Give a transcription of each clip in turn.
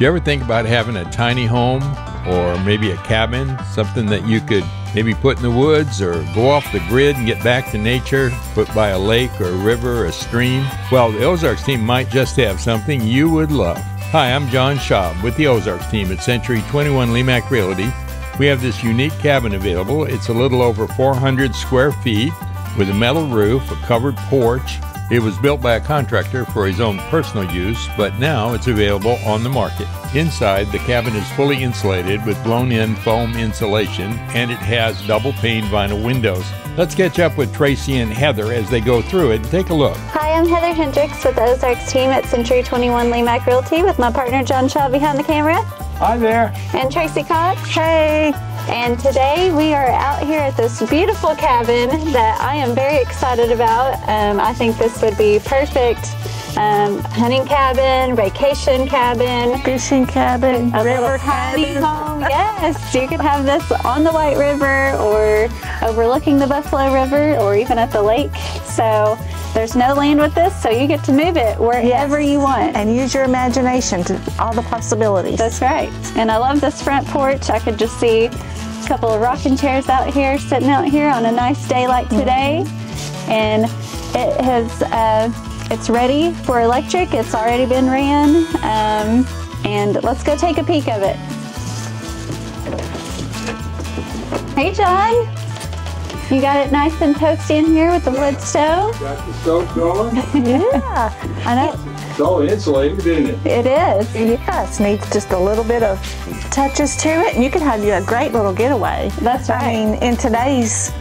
Do you ever think about having a tiny home or maybe a cabin, something that you could maybe put in the woods or go off the grid and get back to nature, put by a lake or a river or a stream? Well, the Ozarks team might just have something you would love. Hi, I'm John Schaub with the Ozarks team at Century 21 Lemac Realty. We have this unique cabin available. It's a little over 400 square feet with a metal roof, a covered porch, it was built by a contractor for his own personal use, but now it's available on the market. Inside, the cabin is fully insulated with blown in foam insulation and it has double pane vinyl windows. Let's catch up with Tracy and Heather as they go through it and take a look. Hi, I'm Heather Hendricks with the Ozarks team at Century 21 Lemac Realty with my partner John Schaub behind the camera. Hi there. And Tracy Cox. Hey. And today we are out here at this beautiful cabin that I am very excited about. Um, I think this would be perfect um, hunting cabin, vacation cabin, fishing cabin, a river tiny home. Yes, you could have this on the White River or overlooking the Buffalo River or even at the lake. So there's no land with this, so you get to move it wherever yes. you want. And use your imagination to all the possibilities. That's right. And I love this front porch. I could just see couple of rocking chairs out here, sitting out here on a nice day like today. And it has, uh, it's ready for electric. It's already been ran. Um, and let's go take a peek of it. Hey, John. You got it nice and toasty in here with the wood stove? Got the stove going? yeah, I know. It's all insulated, isn't it? It is. Yes, needs just a little bit of touches to it, and you can have you a great little getaway. That's right. I mean, in today's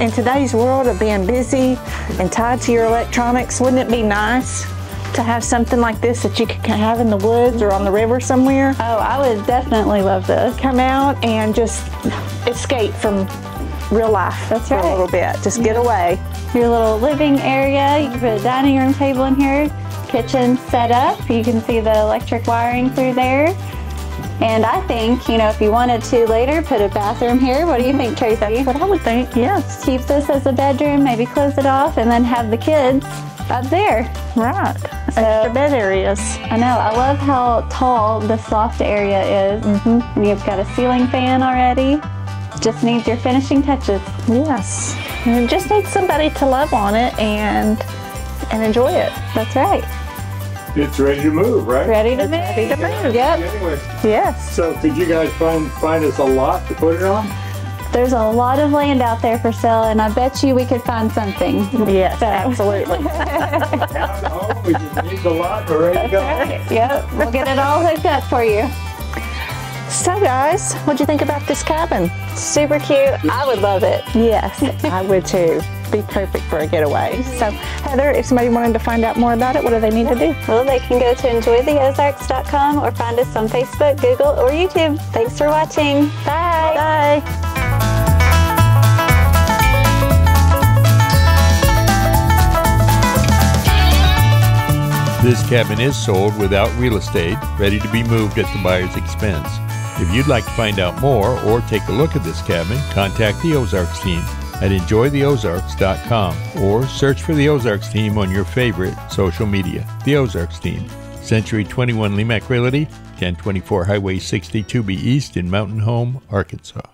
in today's world of being busy and tied to your electronics, wouldn't it be nice to have something like this that you could have in the woods or on the river somewhere? Oh, I would definitely love this. Come out and just escape from real life That's for right. a little bit. Just get away. Your little living area, you can put a dining room table in here, kitchen set up. You can see the electric wiring through there. And I think, you know, if you wanted to later, put a bathroom here. What do you think, Tracy? That's what I would think, yes. Keep this as a bedroom, maybe close it off, and then have the kids up there. Right. So, Extra bed areas. I know. I love how tall the loft area is. Mm-hmm. And you've got a ceiling fan already just needs your finishing touches. Yes. And just needs somebody to love on it and and enjoy it. That's right. It's ready to move, right? Ready to move. Ready to move. Yep. Anyway. Yes. So could you guys find find us a lot to put it on? There's a lot of land out there for sale, and I bet you we could find something. Yes, so. absolutely. we just need the lot, we're ready to go. Yep, we'll get it all hooked up for you. So guys, what'd you think about this cabin? Super cute. I would love it. Yes, I would too. Be perfect for a getaway. So Heather, if somebody wanted to find out more about it, what do they need to do? Well, they can go to enjoytheozarks.com or find us on Facebook, Google, or YouTube. Thanks for watching. Bye. Bye. This cabin is sold without real estate, ready to be moved at the buyer's expense. If you'd like to find out more or take a look at this cabin, contact the Ozarks team at enjoytheozarks.com or search for the Ozarks team on your favorite social media. The Ozarks team, Century 21 Lemac Realty, 1024 Highway 62B East in Mountain Home, Arkansas.